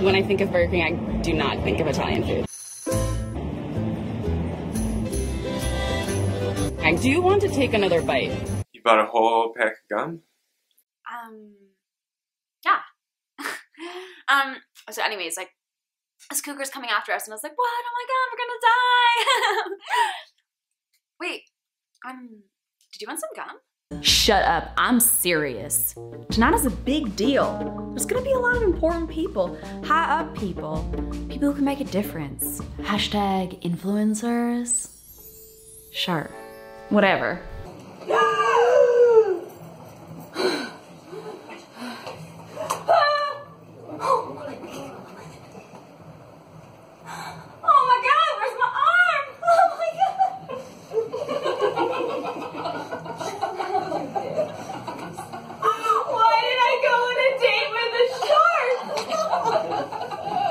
When I think of Burger King, I do not think of Italian food. I do want to take another bite. You bought a whole pack of gum? Um, yeah. um, so anyways, like, this cougar's coming after us, and I was like, what? Oh my god, we're gonna die! Wait, um, did you want some gum? Shut up, I'm serious. Tonight's a big deal. There's gonna be a lot of important people, high up people, people who can make a difference. Hashtag influencers. Sure, whatever.